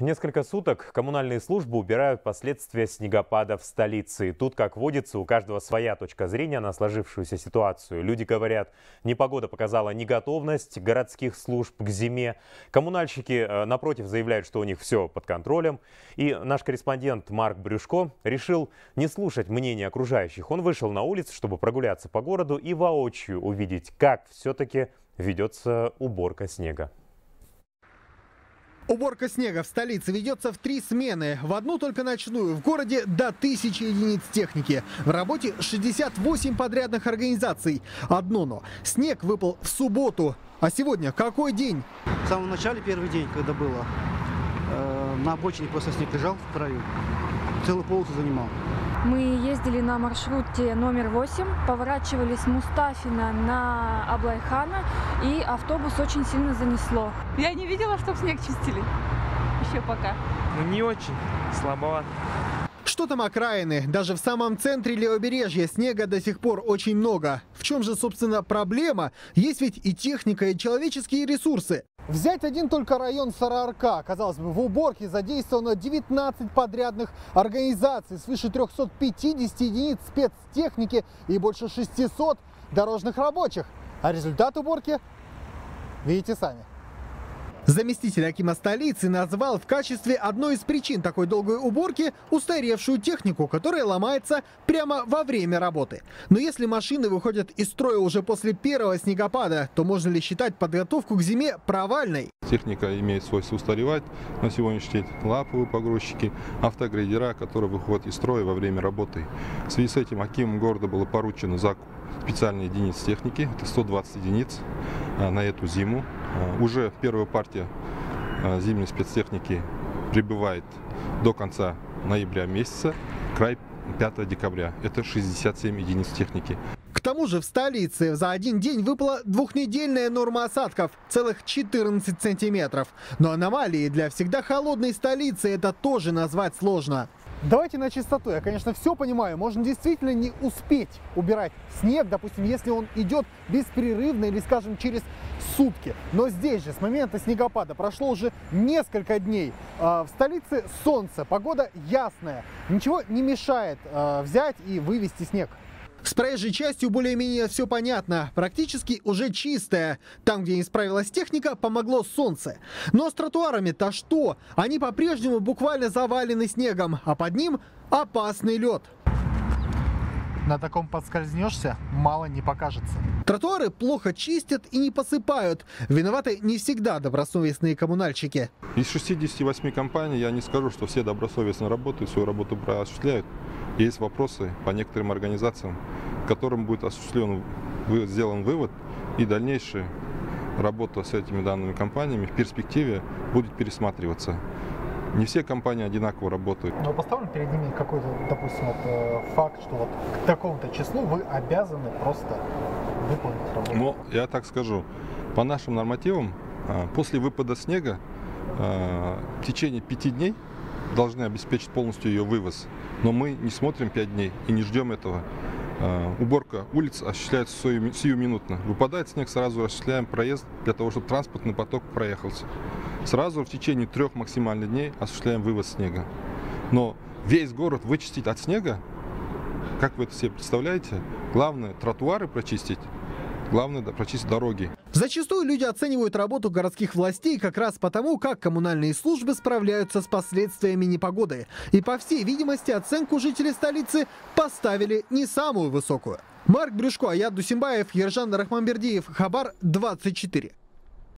Несколько суток коммунальные службы убирают последствия снегопада в столице. И тут, как водится, у каждого своя точка зрения на сложившуюся ситуацию. Люди говорят, непогода показала неготовность городских служб к зиме. Коммунальщики, э, напротив, заявляют, что у них все под контролем. И наш корреспондент Марк Брюшко решил не слушать мнения окружающих. Он вышел на улицу, чтобы прогуляться по городу и воочию увидеть, как все-таки ведется уборка снега. Уборка снега в столице ведется в три смены. В одну только ночную. В городе до тысячи единиц техники. В работе 68 подрядных организаций. Одно но. Снег выпал в субботу. А сегодня какой день? В самом начале, первый день, когда было, э, на обочине просто снег лежал в краю. Целую полосу занимал. Мы ездили на маршруте номер 8, поворачивали с Мустафина на Аблайхана, и автобус очень сильно занесло. Я не видела, чтобы снег чистили. Еще пока. Ну не очень, слабовато. Что там окраины? Даже в самом центре левобережья снега до сих пор очень много. В чем же, собственно, проблема? Есть ведь и техника, и человеческие ресурсы. Взять один только район Сараарка. Казалось бы, в уборке задействовано 19 подрядных организаций, свыше 350 единиц спецтехники и больше 600 дорожных рабочих. А результат уборки видите сами. Заместитель Акима столицы назвал в качестве одной из причин такой долгой уборки устаревшую технику, которая ломается прямо во время работы. Но если машины выходят из строя уже после первого снегопада, то можно ли считать подготовку к зиме провальной? Техника имеет свойство устаревать. На сегодняшний день лаповые погрузчики, автогрейдера, которые выходят из строя во время работы. В связи с этим Акимом города было поручено закуп специальной единиц техники, это 120 единиц а, на эту зиму. А, уже первая партия а, зимней спецтехники прибывает до конца ноября месяца, край 5 декабря. Это 67 единиц техники. К тому же в столице за один день выпала двухнедельная норма осадков – целых 14 сантиметров. Но аномалии для всегда холодной столицы это тоже назвать сложно. Давайте на чистоту. Я, конечно, все понимаю. Можно действительно не успеть убирать снег, допустим, если он идет беспрерывно или, скажем, через сутки. Но здесь же, с момента снегопада, прошло уже несколько дней. А, в столице солнце, погода ясная. Ничего не мешает а, взять и вывести снег. С проезжей частью более-менее все понятно. Практически уже чистая. Там, где не справилась техника, помогло солнце. Но с тротуарами-то что? Они по-прежнему буквально завалены снегом, а под ним опасный лед. На таком подскользнешься, мало не покажется. Тротуары плохо чистят и не посыпают. Виноваты не всегда добросовестные коммунальщики. Из 68 компаний я не скажу, что все добросовестно работают, свою работу осуществляют. Есть вопросы по некоторым организациям, которым будет осуществлен, сделан вывод и дальнейшая работа с этими данными компаниями в перспективе будет пересматриваться. Не все компании одинаково работают. Но поставлен перед ними какой-то, допустим, вот, э, факт, что вот к такому-то числу вы обязаны просто выполнить работу? Ну, я так скажу. По нашим нормативам, а, после выпада снега а, в течение пяти дней должны обеспечить полностью ее вывоз. Но мы не смотрим пять дней и не ждем этого. Уборка улиц осуществляется сиюминутно. Выпадает снег, сразу осуществляем проезд для того, чтобы транспортный поток проехался. Сразу в течение трех максимальных дней осуществляем вывоз снега. Но весь город вычистить от снега, как вы это себе представляете, главное тротуары прочистить, главное прочистить дороги. Зачастую люди оценивают работу городских властей как раз потому, как коммунальные службы справляются с последствиями непогоды. И по всей видимости оценку жители столицы поставили не самую высокую. Марк Брюшко, Аят Дусимбаев, Ержан Рахманбердиев, Хабар 24.